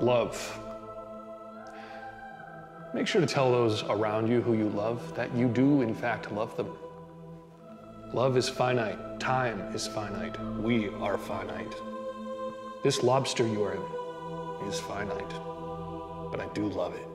Love. Make sure to tell those around you who you love that you do, in fact, love them. Love is finite. Time is finite. We are finite. This lobster you are in is finite, but I do love it.